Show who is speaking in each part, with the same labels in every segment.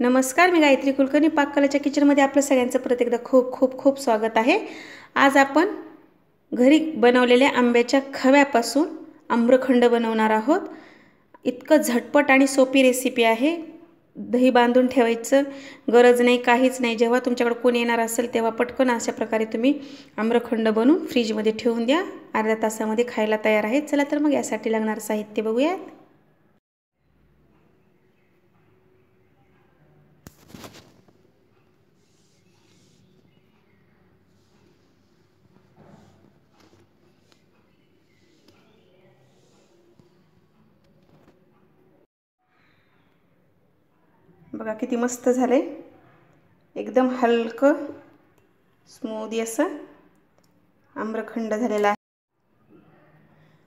Speaker 1: नमस्कार मी गायत्री कुलकर्णी. पाककलाच्या किचनमध्ये आपलं सगळ्यांचं परत एकदा खूप खूप खूप स्वागत आहे. आज आपण घरी बनवलेल्या आंब्याच्या खव्यापासून आम्रखंड बनवणार आहोत. इतकं झटपट आणि सोपी रेसिपी आहे. दही बांधून ठेवायचं गरज नाही काहीच नाही. जेव्हा तुमच्याकडे कोणी येणार असेल तेव्हा पटकन अशा प्रकारे तुम्ही आम्रखंड बनवून फ्रीजमध्ये ठेवून द्या. अर्ध्या तासामध्ये खायला तयार आहे. चला तर मग यासाठी लागणारं साहित्य बघूयात. बघा किती मस्त झालं आहे एकदम हलकं स्मूदी असं आम्रखंड झालेला आहे.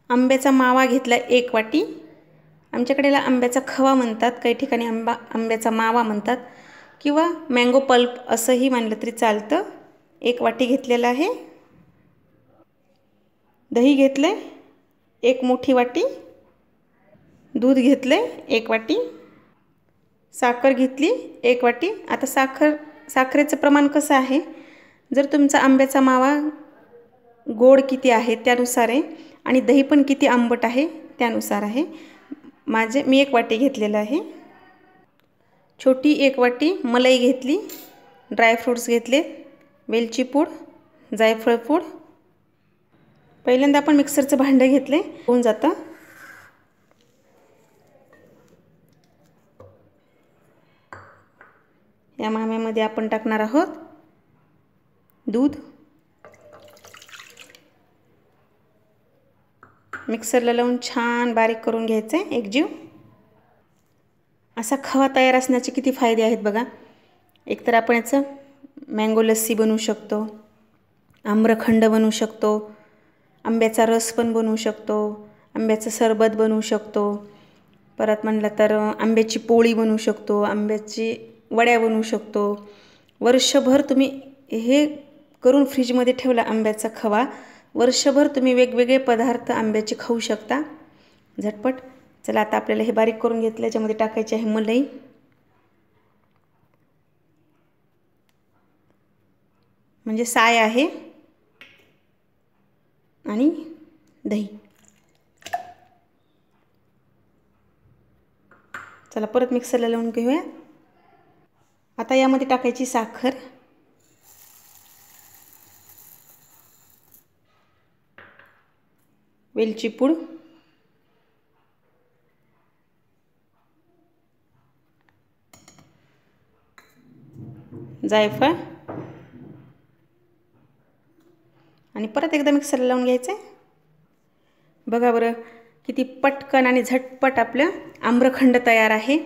Speaker 1: आंब्याचा मावा घेतला एक वाटी. आमच्याकडेला आंब्याचा खवा म्हणतात. काही ठिकाणी आंबा आंब्याचा मावा म्हणतात. किंवा मँगो पल्प असंही मानलं तरी चालतं. एक वाटी घेतलेलं आहे. दही घेतलं एक मोठी वाटी. दूध घेतलं एक वाटी. साखर घेतली एक वाटी. आता साखर साखरेचं प्रमाण कसं आहे? जर तुमचा आंब्याचा मावा गोड किती आहे त्यानुसार आहे आणि दही पण किती आंबट आहे त्यानुसार आहे. माझे मी एक वाटी घेतलेलं आहे. छोटी एक वाटी मलाई घेतली ड्रायफ्रूट्स घेतले वेलची पूड जायफळ पूड. पहिल्यांदा आपण मिक्सरचं भांडं घेतले होऊन जातं. या माम्यामध्ये आपण टाकणार आहोत दूध. मिक्सरला लावून छान बारीक करून घ्यायचं आहे एकजीव असा खवा तयार असण्याचे किती फायदे आहेत बघा. एकतर आपण याचं मँगो लस्सी बनवू शकतो आम्रखंड बनवू शकतो आंब्याचा रस पण बनवू शकतो आंब्याचं सरबत बनवू शकतो. परत म्हणलं तर आंब्याची पोळी बनवू शकतो आंब्याची वड्या बनवू शकतो. वर्षभर तुम्ही हे करून फ्रीजमध्ये ठेवला आंब्याचा खवा. वर्षभर तुम्ही वेगवेगळे पदार्थ आंब्याचे खाऊ शकता. झटपट. चला आता आपल्याला हे बारीक करून घेतलं. याच्यामध्ये टाकायचे आहे मलाई. म्हणजे साय आहे. आणि दही. चला परत मिक्सरला लावून घेऊया. आता यामध्ये टाकायची साखर. वेलची पूड. जायफळ. आणि परत एकदा मिक्सरला लावून घ्यायचं आहे बघा बरं किती पटकन आणि झटपट आपलं आम्रखंड तयार आहे.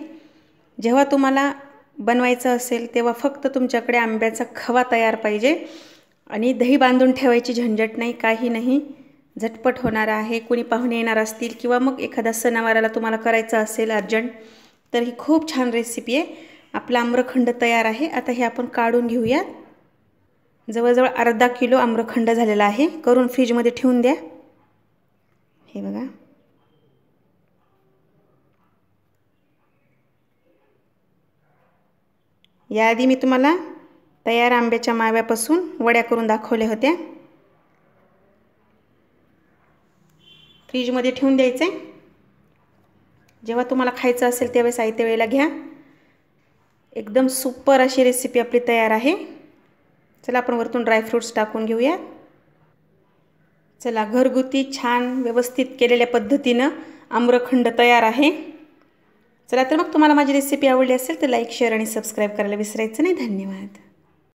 Speaker 1: जेव्हा तुम्हाला बनवायचं असेल तेव्हा फक्त तुमच्याकडे आंब्याचा खवा तयार पाहिजे आणि दही बांधून ठेवायची झंझट नाही काही नाही. झटपट होणार आहे. कोणी पाहुणे येणार असतील किंवा मग एखादा सणावाराला तुम्हाला करायचं असेल अर्जंट तर ही खूप छान रेसिपी आहे. आपला आम्रखंड तयार आहे. आता हे आपण काढून घेऊया जवळजवळ अर्धा किलो आम्रखंड झालेला आहे. करून फ्रीजमध्ये ठेवून द्या. हे बघा. याआधी मी तुम्हाला तयार आंब्याच्या माव्यापासून वड्या करून दाखवल्या होत्या. फ्रीजमध्ये ठेवून द्यायचे. जेव्हा तुम्हाला खायचं असेल त्यावेळेस आयत्या वेळेला घ्या. एकदम सुपर अशी रेसिपी आपली तयार आहे. चला आपण वरतून ड्रायफ्रूट्स टाकून घेऊया. चला घरगुती छान व्यवस्थित केलेल्या पद्धतीनं आम्रखंड तयार आहे. चला तर मग तुम्हाला माझी रेसिपी आवडली असेल तर लाईक शेअर आणि सबस्क्राईब करायला विसरायचं नाही. धन्यवाद.